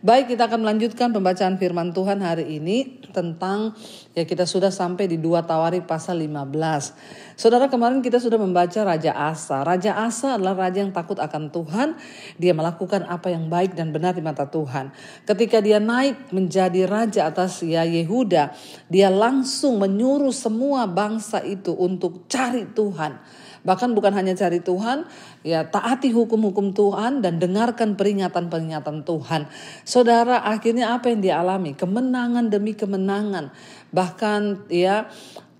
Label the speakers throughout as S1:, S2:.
S1: Baik, kita akan melanjutkan pembacaan firman Tuhan hari ini tentang ya kita sudah sampai di dua Tawarik pasal 15. Saudara kemarin kita sudah membaca Raja Asa. Raja Asa adalah raja yang takut akan Tuhan. Dia melakukan apa yang baik dan benar di mata Tuhan. Ketika dia naik menjadi raja atas ya Yehuda, dia langsung menyuruh semua bangsa itu untuk cari Tuhan Bahkan bukan hanya cari Tuhan, ya taati hukum-hukum Tuhan dan dengarkan peringatan-peringatan Tuhan. Saudara, akhirnya apa yang dialami? Kemenangan demi kemenangan. Bahkan ya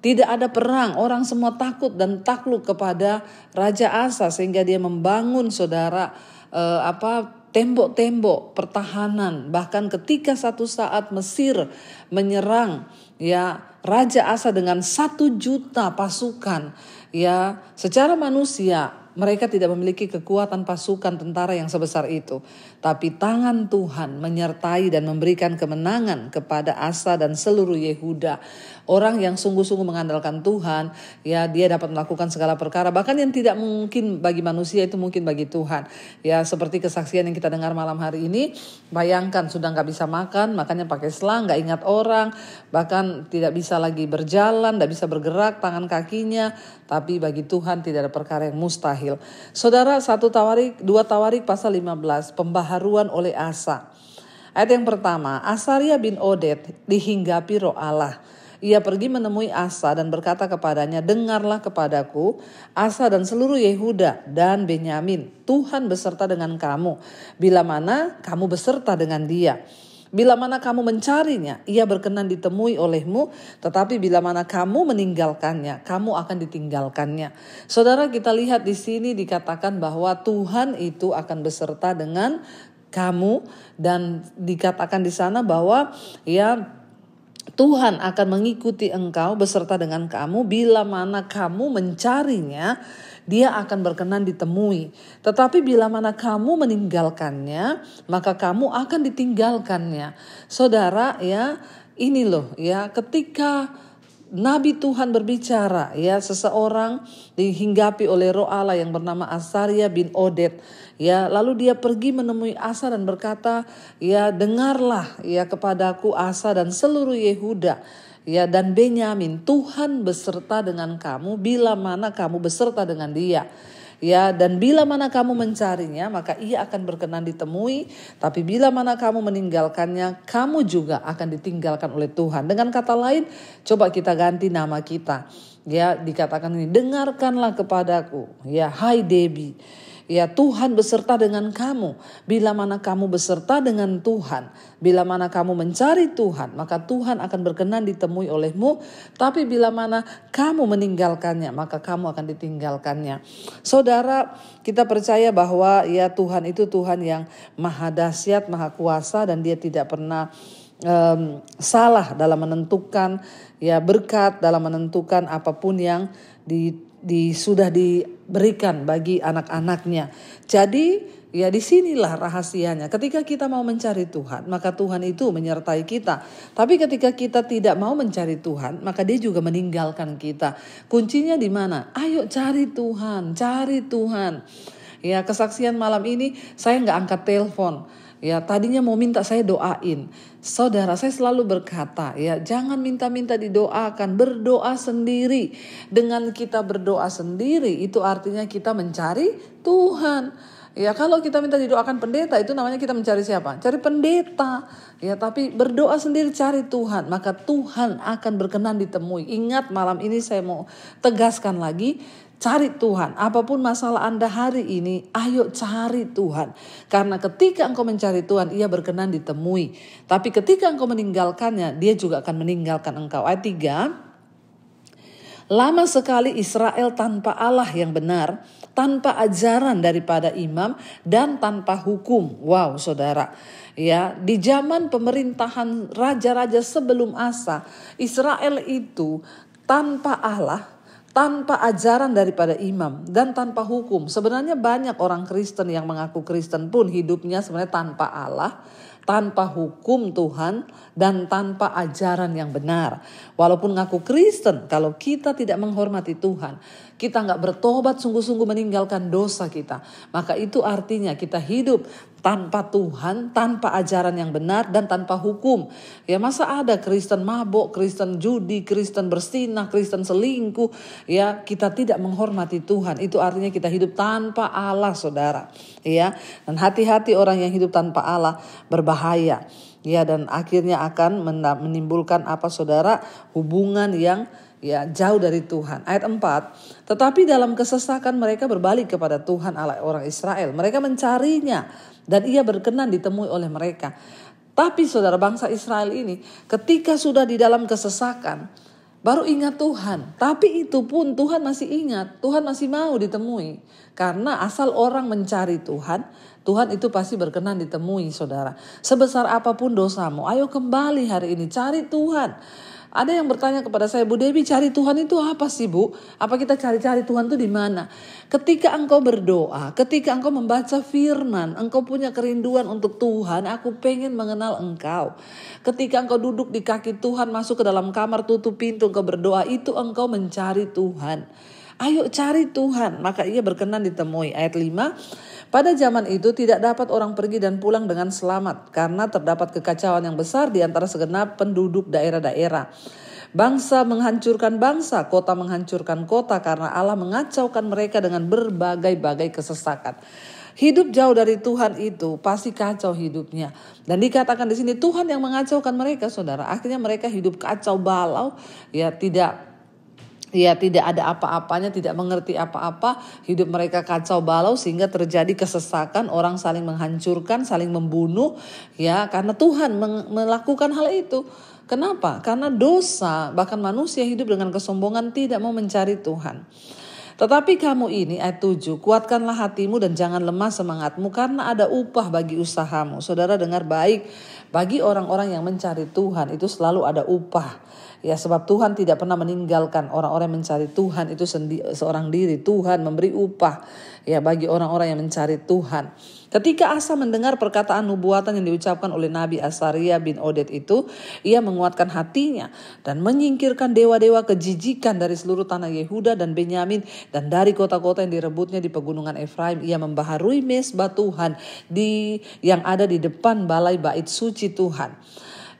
S1: tidak ada perang, orang semua takut dan takluk kepada Raja Asa sehingga dia membangun saudara eh, apa tembok-tembok pertahanan bahkan ketika satu saat Mesir menyerang ya Raja Asa dengan satu juta pasukan ya secara manusia mereka tidak memiliki kekuatan pasukan tentara yang sebesar itu. Tapi tangan Tuhan menyertai dan memberikan kemenangan kepada Asa dan seluruh Yehuda. Orang yang sungguh-sungguh mengandalkan Tuhan, ya dia dapat melakukan segala perkara. Bahkan yang tidak mungkin bagi manusia itu mungkin bagi Tuhan. Ya seperti kesaksian yang kita dengar malam hari ini. Bayangkan sudah nggak bisa makan, makanya pakai selang, nggak ingat orang. Bahkan tidak bisa lagi berjalan, tidak bisa bergerak tangan kakinya. Tapi bagi Tuhan tidak ada perkara yang mustahil. Saudara, satu tawarik, dua tawarik pasal 15, pembaharuan oleh Asa. Ayat yang pertama, Asaria bin Odet dihinggapi roh Allah ia pergi menemui Asa dan berkata kepadanya, Dengarlah kepadaku, Asa dan seluruh Yehuda dan Benyamin, Tuhan beserta dengan kamu. Bila mana kamu beserta dengan dia. Bila mana kamu mencarinya, ia berkenan ditemui olehmu, tetapi bila mana kamu meninggalkannya, kamu akan ditinggalkannya. Saudara, kita lihat di sini dikatakan bahwa Tuhan itu akan beserta dengan kamu dan dikatakan di sana bahwa ya Tuhan akan mengikuti engkau beserta dengan kamu bila mana kamu mencarinya, dia akan berkenan ditemui. Tetapi bila mana kamu meninggalkannya, maka kamu akan ditinggalkannya. Saudara ya, ini loh ya, ketika Nabi Tuhan berbicara ya seseorang dihinggapi oleh roh Allah yang bernama Asaria bin Odet ya lalu dia pergi menemui Asa dan berkata ya dengarlah ya kepadaku Asa dan seluruh Yehuda ya dan Benyamin Tuhan beserta dengan kamu bila mana kamu beserta dengan dia Ya, dan bila mana kamu mencarinya, maka ia akan berkenan ditemui. Tapi bila mana kamu meninggalkannya, kamu juga akan ditinggalkan oleh Tuhan. Dengan kata lain, coba kita ganti nama kita. Ya, dikatakan ini, dengarkanlah kepadaku. Ya, hai Debbie. Ya Tuhan beserta dengan kamu. Bila mana kamu beserta dengan Tuhan. Bila mana kamu mencari Tuhan. Maka Tuhan akan berkenan ditemui olehmu. Tapi bila mana kamu meninggalkannya. Maka kamu akan ditinggalkannya. Saudara kita percaya bahwa ya Tuhan itu Tuhan yang maha dahsyat, maha kuasa. Dan dia tidak pernah um, salah dalam menentukan ya berkat dalam menentukan apa pun yang di di sudah diberikan bagi anak-anaknya. Jadi ya di sinilah rahasianya. Ketika kita mau mencari Tuhan, maka Tuhan itu menyertai kita. Tapi ketika kita tidak mau mencari Tuhan, maka Dia juga meninggalkan kita. Kuncinya di mana? Ayo cari Tuhan, cari Tuhan. Ya kesaksian malam ini saya nggak angkat telepon. Ya tadinya mau minta saya doain. Saudara, saya selalu berkata, ya, jangan minta-minta didoakan, berdoa sendiri. Dengan kita berdoa sendiri, itu artinya kita mencari Tuhan. Ya, kalau kita minta didoakan pendeta, itu namanya kita mencari siapa? Cari pendeta. Ya, tapi berdoa sendiri cari Tuhan, maka Tuhan akan berkenan ditemui. Ingat malam ini saya mau tegaskan lagi, Cari Tuhan, apa pun masalah Anda hari ini, ayo cari Tuhan. Karena ketika engkau mencari Tuhan, ia berkenan ditemui. Tapi ketika engkau meninggalkannya, dia juga akan meninggalkan engkau. Ayat 3, Lama sekali Israel tanpa Allah yang benar, tanpa ajaran daripada imam, dan tanpa hukum. Wow saudara, ya di zaman pemerintahan raja-raja sebelum Asa, Israel itu tanpa Allah, tanpa ajaran daripada imam dan tanpa hukum. Sebenarnya banyak orang Kristen yang mengaku Kristen pun hidupnya sebenarnya tanpa Allah, tanpa hukum Tuhan dan tanpa ajaran yang benar. Walaupun ngaku Kristen, kalau kita tidak menghormati Tuhan, kita nggak bertobat sungguh-sungguh meninggalkan dosa kita, maka itu artinya kita hidup tanpa Tuhan, tanpa ajaran yang benar dan tanpa hukum. Ya masa ada Kristen mabuk, Kristen judi, Kristen bersinah, Kristen selingkuh, ya kita tidak menghormati Tuhan. Itu artinya kita hidup tanpa Allah, Saudara. Ya, dan hati-hati orang yang hidup tanpa Allah berbahaya. Ya, dan akhirnya akan menimbulkan apa Saudara? hubungan yang ya jauh dari Tuhan. Ayat 4, tetapi dalam kesesakan mereka berbalik kepada Tuhan Allah orang Israel. Mereka mencarinya dan ia berkenan ditemui oleh mereka. Tapi saudara bangsa Israel ini ketika sudah di dalam kesesakan baru ingat Tuhan. Tapi itu pun Tuhan masih ingat, Tuhan masih mau ditemui. Karena asal orang mencari Tuhan, Tuhan itu pasti berkenan ditemui saudara. Sebesar apa pun dosamu, ayo kembali hari ini cari Tuhan. Ada yang bertanya kepada saya, Bu Dewi cari Tuhan itu apa sih Bu? Apa kita cari-cari Tuhan itu di mana? Ketika engkau berdoa, ketika engkau membaca firman, engkau punya kerinduan untuk Tuhan, aku pengen mengenal engkau. Ketika engkau duduk di kaki Tuhan, masuk ke dalam kamar, tutup pintu, engkau berdoa, itu engkau mencari Tuhan. Ayo cari Tuhan, maka ia berkenan ditemui. Ayat 5, pada zaman itu tidak dapat orang pergi dan pulang dengan selamat karena terdapat kekacauan yang besar di antara segenap penduduk daerah-daerah. Bangsa menghancurkan bangsa, kota menghancurkan kota karena Allah mengacaukan mereka dengan berbagai-bagai kesesakan. Hidup jauh dari Tuhan itu pasti kacau hidupnya. Dan dikatakan di sini Tuhan yang mengacaukan mereka, saudara. Akhirnya mereka hidup kacau balau, ya tidak ya tidak ada apa-apanya, tidak mengerti apa-apa, hidup mereka kacau balau sehingga terjadi kesesakan, orang saling menghancurkan, saling membunuh, ya karena Tuhan melakukan hal itu. Kenapa? Karena dosa, bahkan manusia hidup dengan kesombongan tidak mau mencari Tuhan. Tetapi kamu ini ayat 7, kuatkanlah hatimu dan jangan lemah semangatmu karena ada upah bagi usahamu. Saudara dengar baik, bagi orang-orang yang mencari Tuhan itu selalu ada upah. Ya sebab Tuhan tidak pernah meninggalkan orang-orang mencari Tuhan itu sendi, seorang diri. Tuhan memberi upah ya bagi orang-orang yang mencari Tuhan. Ketika Asa mendengar perkataan nubuatan yang diucapkan oleh Nabi Asaria bin Oded itu, ia menguatkan hatinya dan menyingkirkan dewa-dewa kejijikan dari seluruh tanah Yehuda dan Benyamin dan dari kota-kota yang direbutnya di pegunungan Efraim. Ia membaharui mesbah Tuhan di yang ada di depan balai bait suci Tuhan.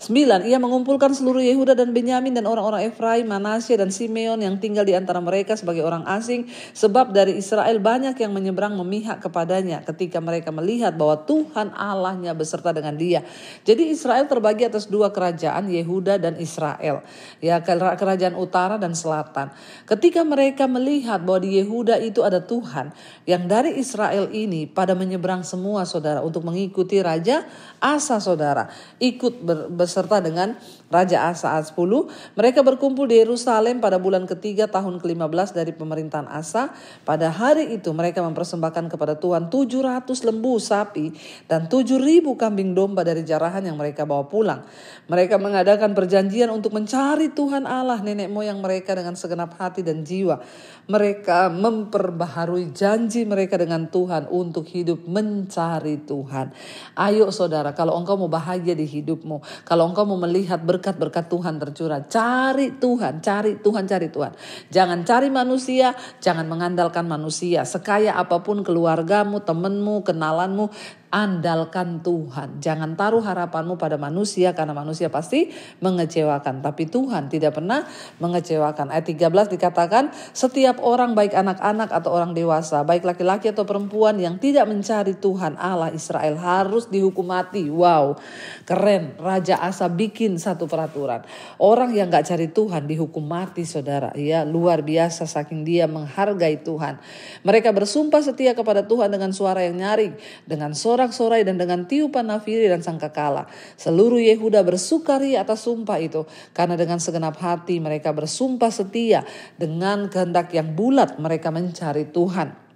S1: Sembilan, ia mengumpulkan seluruh Yehuda dan Benyamin dan orang-orang Efraim, Manasye dan Simeon yang tinggal di antara mereka sebagai orang asing. Sebab dari Israel banyak yang menyeberang memihak kepadanya ketika mereka melihat bahwa Tuhan Allahnya beserta dengan dia. Jadi Israel terbagi atas dua kerajaan, Yehuda dan Israel. Ya kerajaan utara dan selatan. Ketika mereka melihat bahwa di Yehuda itu ada Tuhan, yang dari Israel ini pada menyeberang semua saudara untuk mengikuti Raja Asa saudara. Ikut ber, beserta dengan Raja Asa ayat 10. Mereka berkumpul di Yerusalem pada bulan ketiga tahun ke-15 dari pemerintahan Asa. Pada hari itu mereka mempersembahkan kepada Tuhan 700 lembu sapi dan 7000 kambing domba dari jarahan yang mereka bawa pulang. Mereka mengadakan perjanjian untuk mencari Tuhan Allah nenek moyang mereka dengan segenap hati dan jiwa. Mereka memperbaharui janji mereka dengan Tuhan untuk hidup mencari Tuhan. Ayo saudara, kalau engkau mau bahagia di hidupmu, kalau kalau engkau mau melihat berkat-berkat Tuhan tercurah, cari Tuhan, cari Tuhan, cari Tuhan. Jangan cari manusia, jangan mengandalkan manusia. Sekaya apa pun keluargamu, temanmu, kenalanmu, andalkan Tuhan. Jangan taruh harapanmu pada manusia karena manusia pasti mengecewakan. Tapi Tuhan tidak pernah mengecewakan. Ayat 13 dikatakan setiap orang baik anak-anak atau orang dewasa, baik laki-laki atau perempuan yang tidak mencari Tuhan Allah Israel harus dihukum mati. Wow, keren. Raja Asa bikin satu peraturan. Orang yang gak cari Tuhan dihukum mati saudara. Ya luar biasa saking dia menghargai Tuhan. Mereka bersumpah setia kepada Tuhan dengan suara yang nyaring. Dengan suara bersorak-sorai dan dengan tiupan nafiri dan sangkakala. Seluruh Yehuda bersukari atas sumpah itu karena dengan segenap hati mereka bersumpah setia dengan kehendak yang bulat mereka mencari Tuhan.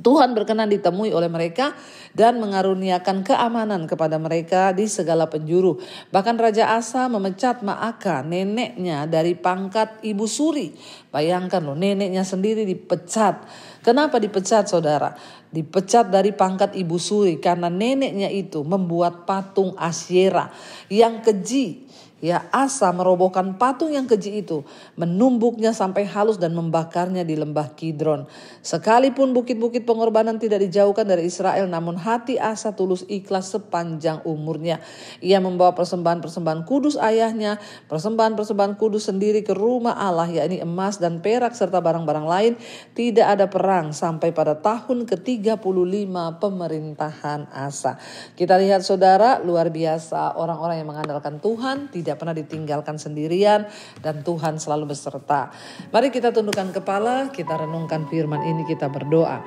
S1: Tuhan berkenan ditemui oleh mereka dan mengaruniakan keamanan kepada mereka di segala penjuru. Bahkan Raja Asa memecat Maaka, neneknya dari pangkat ibu suri. Bayangkan loh, neneknya sendiri dipecat. Kenapa dipecat saudara? Dipecat dari pangkat ibu suri karena neneknya itu membuat patung Asyera yang keji Ya Asa merobohkan patung yang keji itu, menumbuknya sampai halus dan membakarnya di lembah Kidron. Sekalipun bukit-bukit pengorbanan tidak dijauhkan dari Israel, namun hati Asa tulus ikhlas sepanjang umurnya. Ia membawa persembahan-persembahan kudus ayahnya, persembahan-persembahan kudus sendiri ke rumah Allah, yakni emas dan perak serta barang-barang lain. Tidak ada perang sampai pada tahun ke-35 pemerintahan Asa. Kita lihat saudara, luar biasa orang-orang yang mengandalkan Tuhan tidak tidak pernah ditinggalkan sendirian dan Tuhan selalu beserta. Mari kita tundukkan kepala, kita renungkan firman ini, kita berdoa.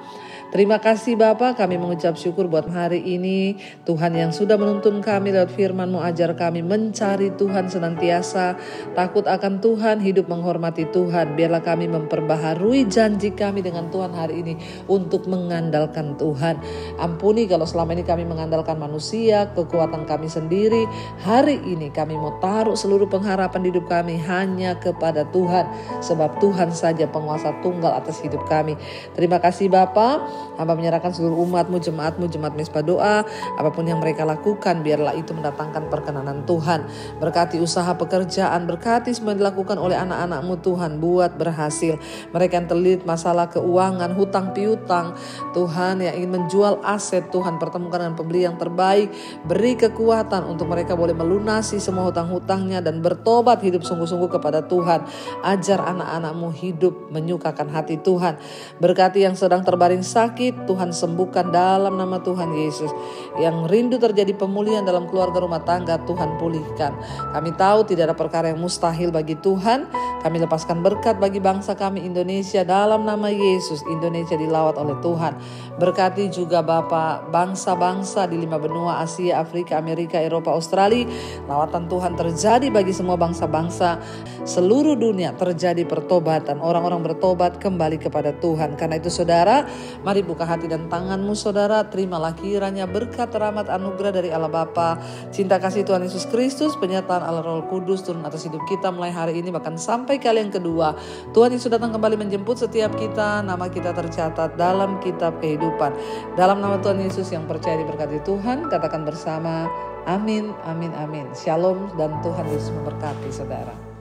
S1: Terima kasih Bapak, kami mengucap syukur buat hari ini. Tuhan yang sudah menuntun kami lewat firman-Mu, ajar kami mencari Tuhan senantiasa. Takut akan Tuhan, hidup menghormati Tuhan. Biarlah kami memperbaharui janji kami dengan Tuhan hari ini untuk mengandalkan Tuhan. Ampuni kalau selama ini kami mengandalkan manusia, kekuatan kami sendiri. Hari ini kami mau taruh seluruh pengharapan hidup kami hanya kepada Tuhan. Sebab Tuhan saja penguasa tunggal atas hidup kami. Terima kasih Bapak. Hamba menyerahkan seluruh umatmu, jemaatmu, jemaat misbah doa, apa pun yang mereka lakukan, biarlah itu mendatangkan perkenanan Tuhan. Berkati usaha pekerjaan, berkati semua yang dilakukan oleh anak-anakmu Tuhan, buat berhasil. Mereka yang terlilit masalah keuangan, hutang piutang, Tuhan yang ingin menjual aset, Tuhan pertemukan dengan pembeli yang terbaik, beri kekuatan untuk mereka boleh melunasi semua hutang-hutangnya dan bertobat hidup sungguh-sungguh kepada Tuhan. Ajar anak-anakmu hidup menyukakan hati Tuhan. Berkati yang sedang terbaring sakit, sakit, Tuhan sembuhkan dalam nama Tuhan Yesus. Yang rindu terjadi pemulihan dalam keluarga rumah tangga, Tuhan pulihkan. Kami tahu tidak ada perkara yang mustahil bagi Tuhan. Kami lepaskan berkat bagi bangsa kami Indonesia dalam nama Yesus. Indonesia dilawat oleh Tuhan. Berkati juga Bapak bangsa-bangsa di lima benua Asia, Afrika, Amerika, Eropa, Australia. Lawatan Tuhan terjadi bagi semua bangsa-bangsa seluruh dunia terjadi pertobatan. Orang-orang bertobat kembali kepada Tuhan. Karena itu saudara, buka hati dan tanganmu saudara, terimalah kiranya berkat rahmat anugerah dari Allah Bapa, cinta kasih Tuhan Yesus Kristus, penyataan Allah Roh Kudus turun atas hidup kita mulai hari ini bahkan sampai kali yang kedua. Tuhan Yesus datang kembali menjemput setiap kita, nama kita tercatat dalam kitab kehidupan. Dalam nama Tuhan Yesus yang percaya diberkati Tuhan, katakan bersama, amin, amin, amin. Shalom dan Tuhan Yesus memberkati saudara.